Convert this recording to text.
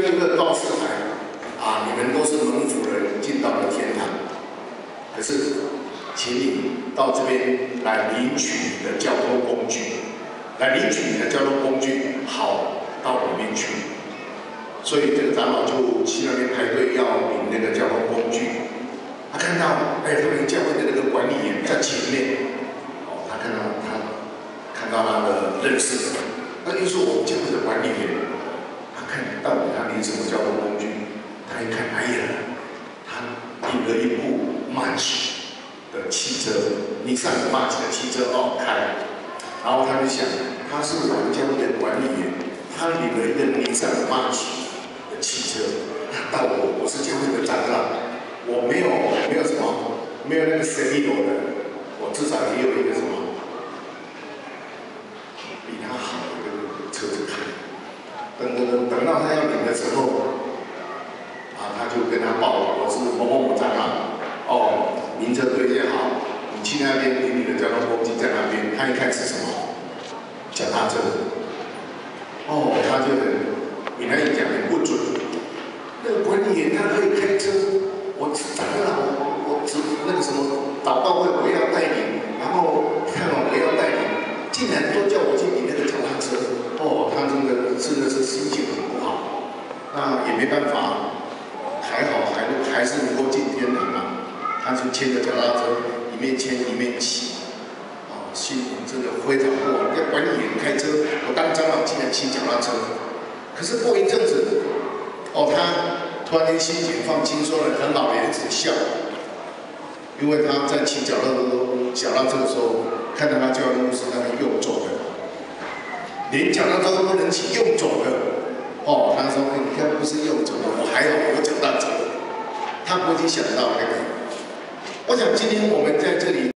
一个告示牌啊，你们都是蒙福人，进到了天堂。可是，请你到这边来领取你的交通工具，来领取你的交通工具，好到里面去。所以这个长老就去那边排队要领那个交通工具。他看到，哎，他们教会的那个管理员在前面。哦，他看到他看到他的认识，那又是我们教会的管理员。他看到底他领什么交通工具？他一看，哎呀，他领了一部 Max 的汽车，尼桑 March 的汽车哦开，然后他就想，他是我们家的管理员，他领了一个尼桑 Max 的汽车，到我我是教会的长老，我没有没有什么，没有那个神力罗的，我至少也有一个什么。等等等，等到他要领的时候，啊，他就跟他报，我是某某某长，哦，名车对接好，你去那边领你的交通工具在那边，看一看是什么，脚踏车，哦，他就很，你那一讲很不准，那个管理员他可以开车，我长老，我只那个什么祷告会我要带领，然后看完我要带领，竟然都叫我去领那个脚踏车。哦，他真的真的是心情很不好，那也没办法，还好还还是能够进天堂啊。他就牵着脚踏车，一面牵一面骑，啊，心情真的非常不好。要管理员开车，我当长老竟然骑脚踏车。可是过一阵子，哦，他突然间心情放轻松了，很老爷子笑，因为他在骑脚踏车脚踏车的时候，看到他教会牧师那个右走的。连脚踏车都不能骑，用走的。哦，他说：“你看，不是右走，我还要我走到走。”他不会去想到那个。我想今天我们在这里。